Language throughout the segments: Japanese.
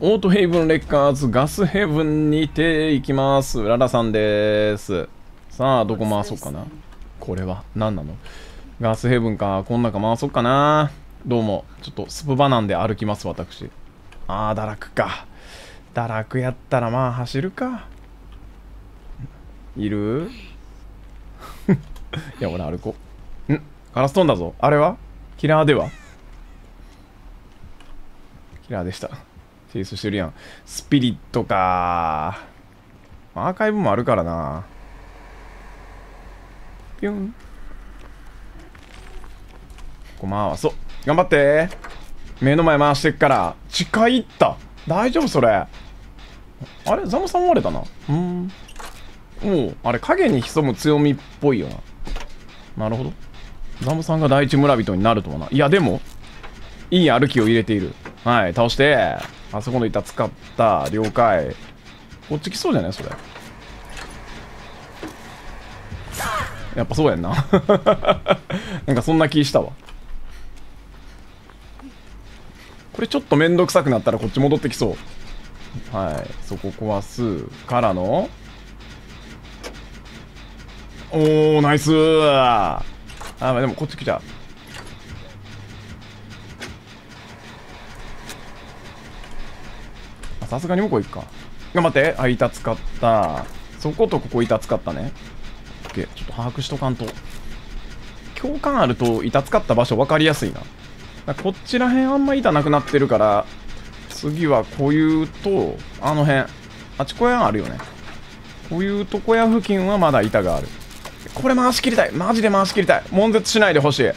オートヘイブンレッカーズガスヘブンにて行きます。ララさんです。さあどこ回そうかな。これは何なの？ガスヘブンか。こん中回そうかな。どうも。ちょっとスプバなんで歩きます私。あー堕落か。堕落やったらまあ走るか。いる？いや俺歩こう。ん？ガラス飛んだぞ。あれは？キラーでは？キラーでしたチェイスしてるやん。スピリットか。アーカイブもあるからな。ピュン。ここ回そう。頑張って。目の前回してっから。近いった。大丈夫それ。あれザムさん割れたな。うん。もう。あれ影に潜む強みっぽいよな。なるほど。ザムさんが第一村人になるとはな。いやでもいい歩きを入れている。はい倒して。あそこの板使った了解。こっち来そうじゃない？それ。やっぱそうやんな。なんかそんな気したわ。これちょっとめんどくさくなったらこっち戻ってきそう。はい。そこ壊すからの。おーナイス。あでもこっち来ちゃう。さすがに向こう行くか。頑張って。あ板使った。そことここ板使ったね。OK ちょっと把握しとかんと。共感あると板使った場所分かりやすいな。こっちら辺あんま板なくなってるから次はこういうとあの辺。あちこやあるよね。こういうとこや付近はまだ板がある。これ回し切りたい。マジで回し切りたい。悶絶しないでほしい。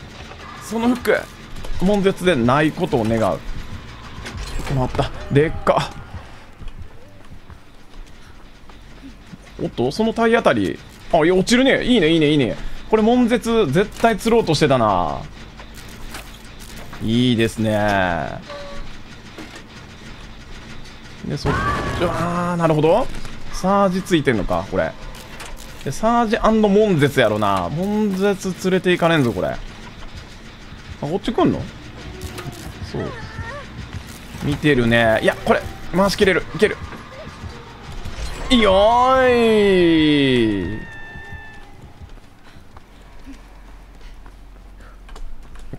そのフック。悶絶でないことを願う。止った。でっか。おっとその体当たり。あいや落ちるね。いいねいいねいいね。これ悶絶絶対釣ろうとしてたな。いいですね。でそっちああなるほど。サージついてんのかこれ。でサージ悶絶やろな。悶絶連れていかねんぞこれ。あこっち来んの？そう。見てるね。いやこれ回しきれる。いける。よーい。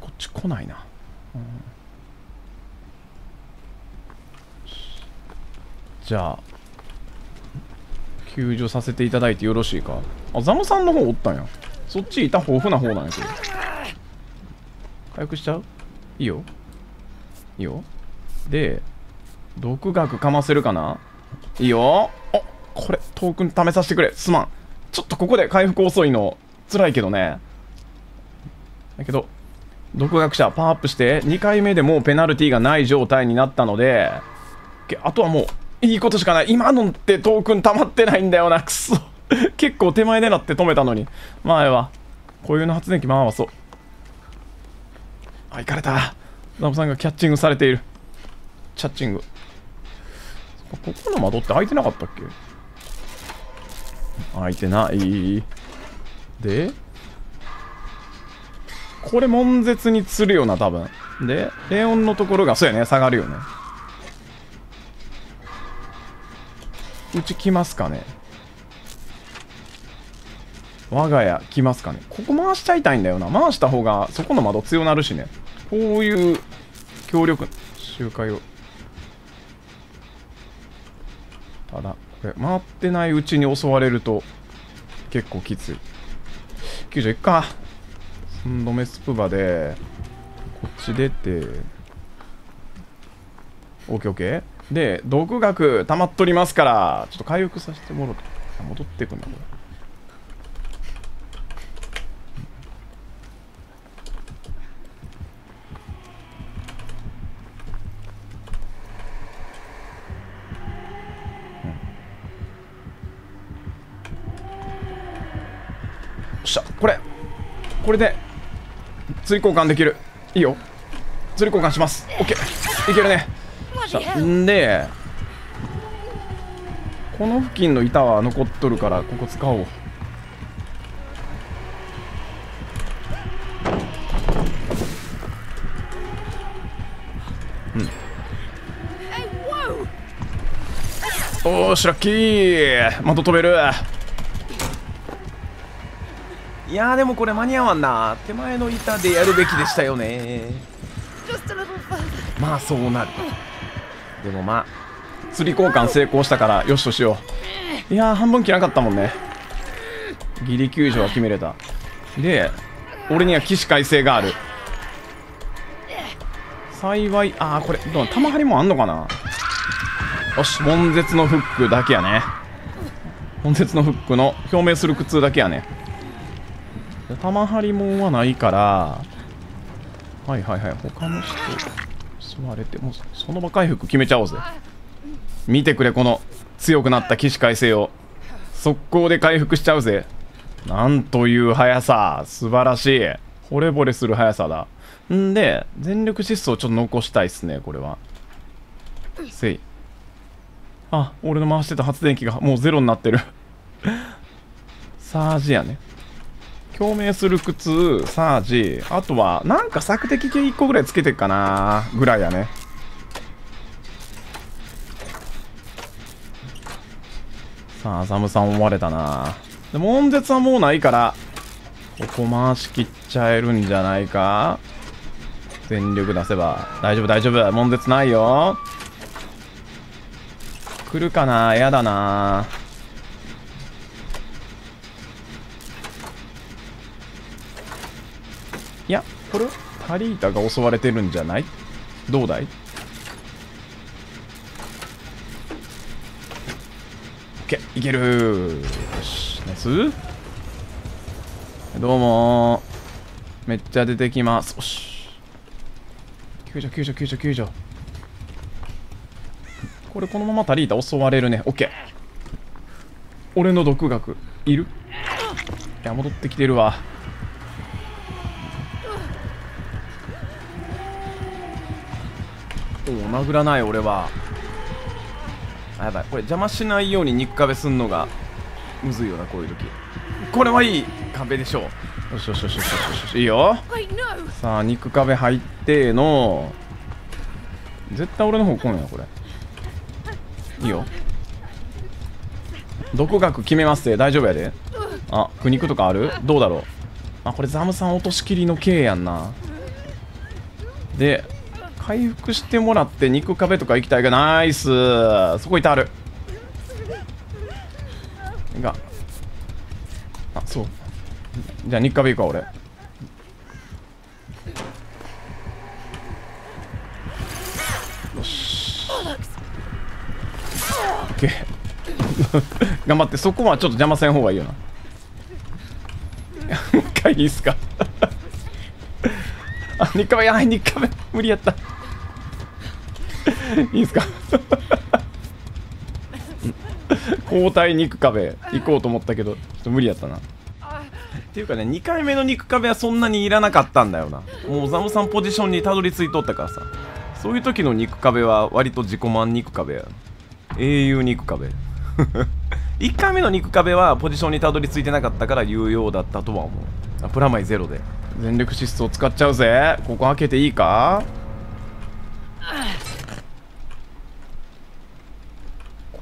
こっち来ないな、うん、じゃあ救助させていただいてよろしいか？あザムさんの方おったんや。そっちいた豊富な方なんやけど。回復しちゃう？いいよ。いいよ。で毒学かませるかな？いいよ。おこれトークン試させてくれ。すまん。ちょっとここで回復遅いの辛いけどね。だけど独学者パワーアップして2回目でもうペナルティがない状態になったのであとはもういいことしかない。今のってトークン溜まってないんだよな。くそ。結構手前狙って止めたのに。前はこういうの発電機回そうあ行かれた。ザムさんがキャッチングされている。チャッチング。ここの窓って開いてなかったっけ？開いてない。でこれ悶絶に釣るよな多分。でレオンのところがそうやね下がるよね。うち来ますかね。我が家来ますかね。ここ回しちゃいたいんだよな。回した方がそこの窓強なるしね。こういう強力周回を。ただこれ回ってないうちに襲われると結構きつい。救助いっか。3度目スプバでこっち出て。OKOK で毒学溜まっとりますからちょっと回復させてもろう戻ってくんだこれこれで釣り交換できる。いいよ。釣り交換します。OK いけるね。んでこの付近の板は残っとるからここ使おう。うん。おーしラッキー。また飛べるいやーでもこれ間に合わんな。手前の板でやるべきでしたよね.まあそうなる。でもまあ釣り交換成功したからよしとしよう。いやー半分切らなかったもんね。ギリ救助は決めれた。で俺には起死回生がある。幸いああこれどう玉張りもあんのかな。よし悶絶のフックだけやね。悶絶のフックの表明する苦痛だけやね玉張りもんはないからはいはいはい他の人吸われてもうその場回復決めちゃおうぜ。見てくれこの強くなった起死回生を。速攻で回復しちゃうぜ。なんという速さ。素晴らしい。惚れ惚れする速さだ。んで全力疾走ちょっと残したいっすねこれは。せい。あ俺の回してた発電機がもうゼロになってる。サージやね。共鳴する苦痛サージ。あとはなんか索敵系1個ぐらいつけてっかなぐらいやね。さあザムさん思われたな。でも悶絶はもうないからここ回しきっちゃえるんじゃないか。全力出せば。大丈夫大丈夫。悶絶ないよ。来るかなやだな。いやこれタリータが襲われてるんじゃない？どうだい ?OK いける。よしナイス。どうもめっちゃ出てきます。よし。救助救助救助救助。これこのままタリータ襲われるね。OK 俺の独学。いる？いや戻ってきてるわ。おお殴らない俺はあやばいこれ邪魔しないように肉壁すんのがむずいよなこういう時これはいい壁でしょうよしよしよしよしよしよしいいよさあ肉壁入っての絶対俺の方来んやこれいいよ独学決めますって大丈夫やであ苦肉とかあるどうだろうあこれザムさん落としきりの刑やんなで回復してもらって肉壁とか行きたいがナイス。そこいてある。が。あそう。じゃあ肉壁行こう俺。よし。OK 頑張ってそこはちょっと邪魔せん方がいいよな。も う一回いいっすか？あ肉壁あ肉壁。無理やった。いいっすか？交代肉壁行こうと思ったけどちょっと無理やったな。っていうかね2回目の肉壁はそんなにいらなかったんだよな。もうザムさんポジションにたどり着いとったからさ。そういう時の肉壁は割と自己満肉壁や。英雄肉壁。1回目の肉壁はポジションにたどり着いてなかったから有用だったとは思う。あプラマイゼロで。全力疾走使っちゃうぜ。ここ開けていいか？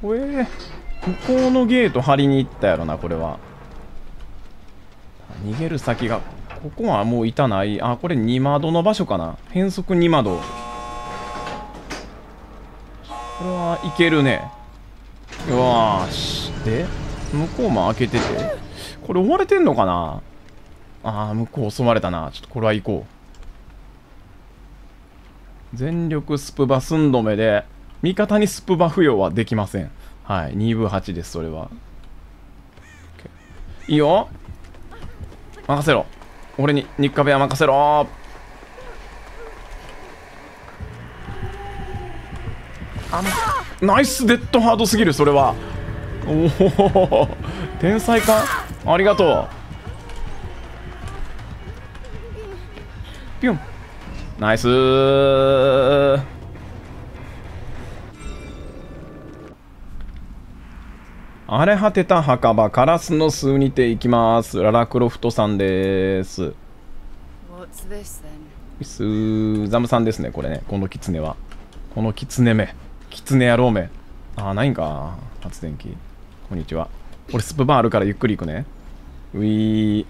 これ。向こうのゲート張りに行ったやろなこれは。逃げる先がここはもういたない。あこれ2窓の場所かな。変則2窓。これはいけるね。よーし。で向こうも開けてて。これ追われてんのかな？あー向こう襲われたな。ちょっとこれは行こう。全力スプバ寸止めで。味方にスプバ付与はできません。はい。2分8ですそれは。いいよ。任せろ。俺に日課部屋任せろ。あナイスデッドハードすぎるそれは。おお天才か？ありがとう。ピュン。ナイス。ー荒れ果てた墓場カラスの巣にていきます。ララクロフトさんです?スザムさんですねこれね。このキツネは。このキツネめ。キツネ野郎め。あないんか。発電機。こんにちは。俺スプバーあるからゆっくり行くね。ういー。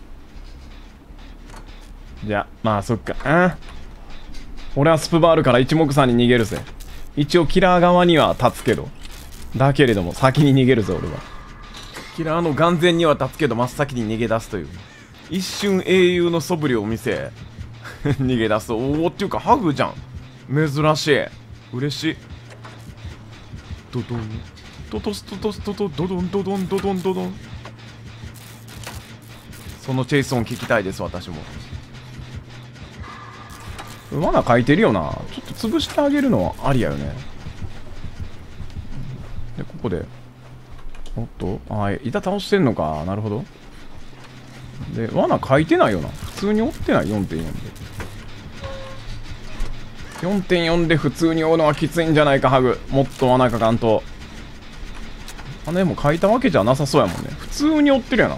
じゃあまあそっか。うん俺はスプバーあるから一目散に逃げるぜ。一応キラー側には立つけどだけれども先に逃げるぜ俺は。キラーの眼前には立つけど真っ先に逃げ出すという。一瞬英雄の素振りを見せ 逃げ出す。おおっていうかハグじゃん。珍しい。嬉しい。ドドン。ドトストトストトドドンドドンドドンドドン。そのチェイソン聞きたいです私も。罠書いてるよな。ちょっと潰してあげるのはありやよね。でここでおっとあ板倒してんのか。なるほど。で罠書いてないよな。普通に追ってない4.4で。4.4で普通に追うのはきついんじゃないかハグ。もっと罠かかんと。あでも書いたわけじゃなさそうやもんね。普通に追ってるやな。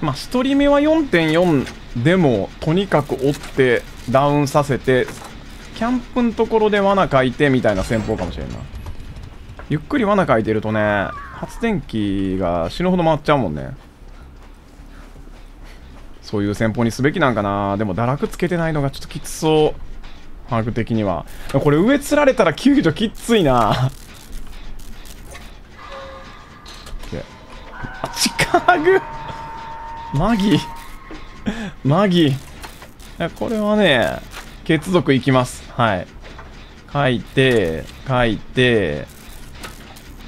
まあ1人目は4.4でもとにかく追ってダウンさせてキャンプのところで罠書いてみたいな戦法かもしれんな。ゆっくり罠書いてるとね発電機が死ぬほど回っちゃうもんね。そういう戦法にすべきなんかな。でも堕落つけてないのがちょっときつそう。ハグ的には。これ上釣られたら救助きついな。チカハグマギ。マギ。これはね血族いきます。はい。書いて書いて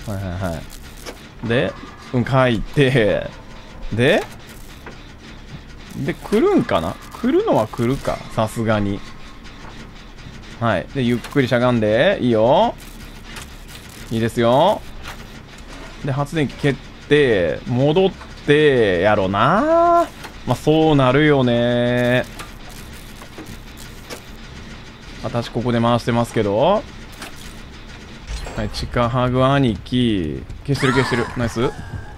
はいはいはい。でうん書いてでで来るんかな？来るのは来るかさすがに。はい。でゆっくりしゃがんでいいよ。いいですよ。で発電機蹴って戻ってやろうな。まあそうなるよね。私ここで回してますけど。はい地下ハグ兄貴消してる消してる。ナイス。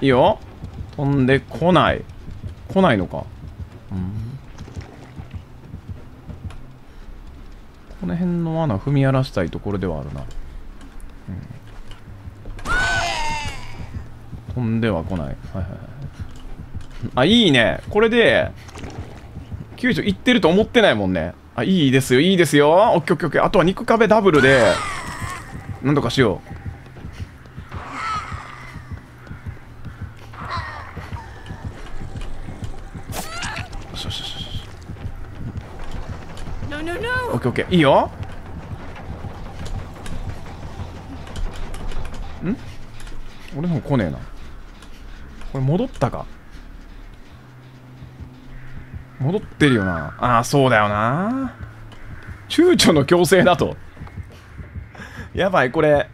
いいよ。飛んでこない。来ないのか。うん。この辺の罠踏み荒らしたいところではあるな、うん、飛んでは来ない。はいはいはい。あいいね。これで救助いってると思ってないもんね。あいいですよいいですよ。オッケーオッケーオッケー。あとは肉壁ダブルでなんとかしよう。オッケーオッケー。いいよ。ん？俺の方来ねえな。これ戻ったか？戻ってるよな。ああそうだよな。躊躇の強制だとやばいこれ。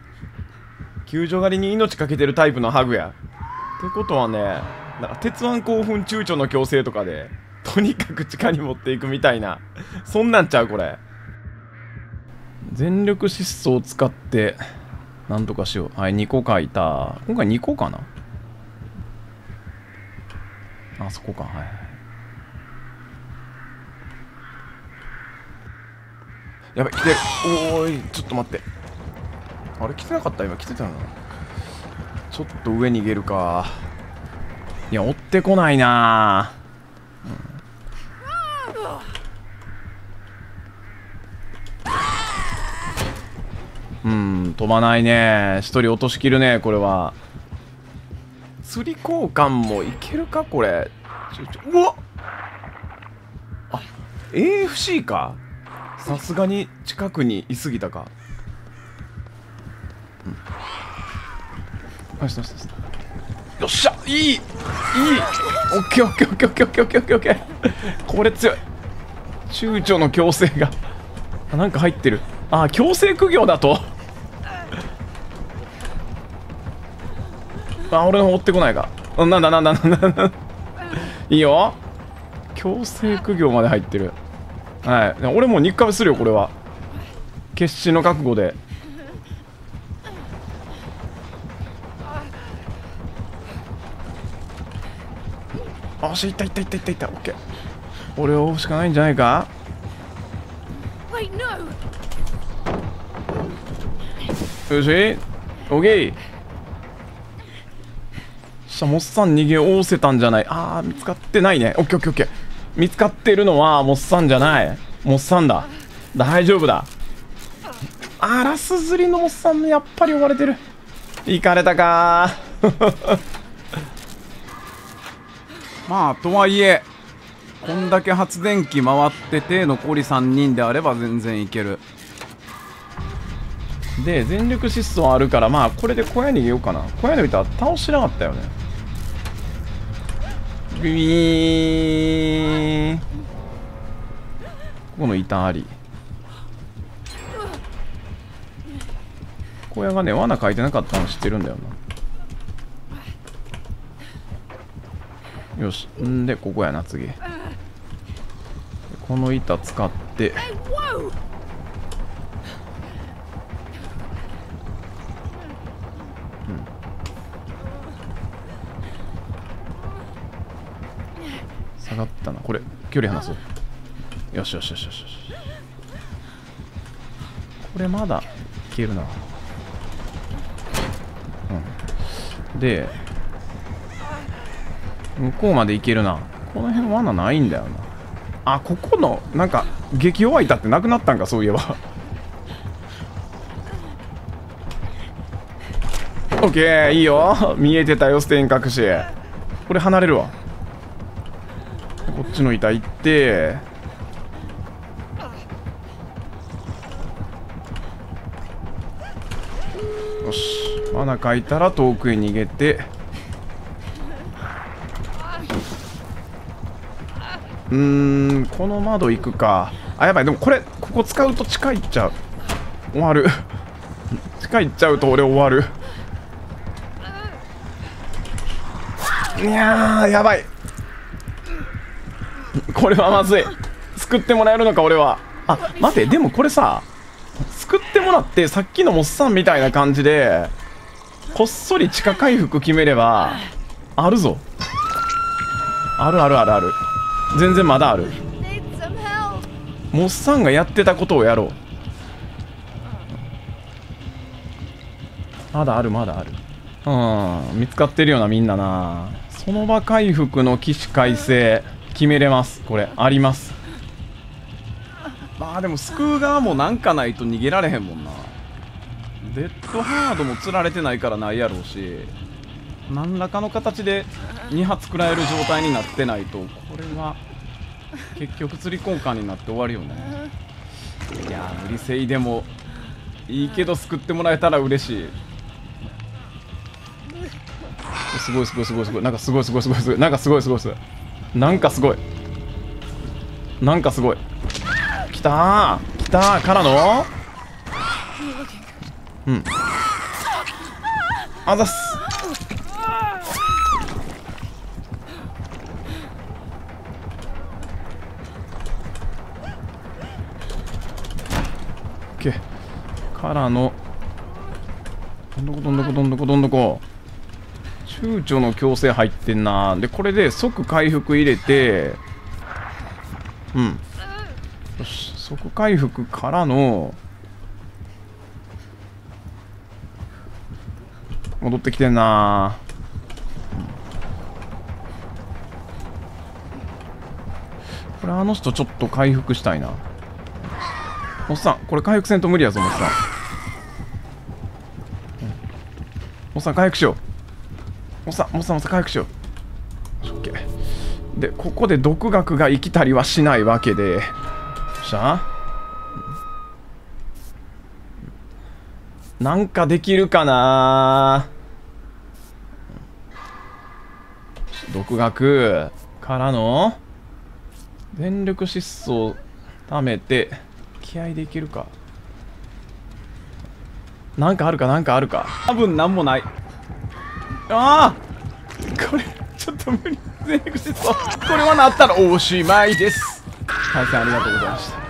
救助狩りに命かけてるタイプのハグや。ってことはねなんか鉄腕興奮躊躇の強制とかでとにかく地下に持っていくみたいな。そんなんちゃうこれ。全力疾走を使ってなんとかしよう。はい2個書いた。今回2個かな？あそこか。はいやばい来ておいちょっと待って。あれ来てなかった？今来てたの？ちょっと上逃げるか。いや追ってこないな。うん、飛ばないね。一人落としきるねこれは。釣り交換もいけるか？これ。ちょちょうわ！っあ AFC か。さすがに近くにいすぎたか、よしよしよし。よっしゃいいいい。オッケーオッケーオッケーオッケーオッケーオッケーオッケーこれ強い。躊躇の強制が。あなんか入ってる。あ強制苦行だと。あ俺の追ってこないか。なんだなんだなんだなんだ。いいよ。強制苦行まで入ってる。はい。俺もう日課するよこれは。決死の覚悟で。あしいったいったいったいったいった。オッケー俺を追うしかないんじゃないか？Wait, no! よし。オッケーしゃモッサン逃げおおせたんじゃない？あー見つかってないね。オッケーオッケーオッケー見つかってるのはモッサンじゃない。モッサンだ。大丈夫だ。あーラス釣りのモッサンやっぱり追われてる。行かれたかまあとはいえこんだけ発電機回ってて残り3人であれば全然いける。で全力疾走あるからまあこれで小屋逃げようかな。小屋逃げたら倒しなかったよね。ビビーン。ここの板あり。小屋がね罠書いてなかったの知ってるんだよな。よし。んでここやな次。この板使って。下がったな。これ距離離そう。よしよしよしよしよし。これまだいけるな。うん。で向こうまで行けるな。この辺罠ないんだよな。あここのなんか激弱いたってなくなったんかそういえば。オッケーいいよ。見えてたよステイン隠し。これ離れるわ。こっちの板行って。よし。罠書いたら遠くへ逃げて。うーんこの窓行くか。あやばい。でもこれここ使うと地下行っちゃう。終わる。地下行っちゃうと俺終わる。いやーやばい。これはまずい。救ってもらえるのか俺は。あ待て。でもこれさ救ってもらってさっきのモッサンみたいな感じでこっそり地下回復決めればあるぞ。あるあるあるある。全然まだある.モッサンがやってたことをやろう。まだあるまだある。うん見つかってるよなみんなな。その場回復の起死回生決めれます。これあります。まあでも救う側もなんかないと逃げられへんもんな。デッドハードも釣られてないからないやろうし何らかの形で2発食らえる状態になってないとこれは結局釣り交換になって終わるよね。いやー無理せいでもいいけど救ってもらえたら嬉しい。すごいすごいすごいすごい。なんかすごいすごいすごいすごい。なんかすごいすごいすごい。なんかすごい。なんかすごい。きたー。きたー。からの？うん。あざっすオッケーからのどんどこどんどこどんどこどんどこ躊躇の強制入ってんな。でこれで即回復入れてうん。よし即回復からの戻ってきてんな。これあの人ちょっと回復したいな。おっさんこれ回復せんと無理やぞおっさん、さん回復しよう。おっさんおっさんおっさ回復しよう。オッケー。でここで独学が生きたりはしないわけで。よっしゃなんかできるかな？独学からの全力疾走貯めて気合でいけるか。なんかあるかなんかあるか。多分なんもない。ああこれちょっと無理。全力疾走。これはなったらおしまいです。対戦ありがとうございました。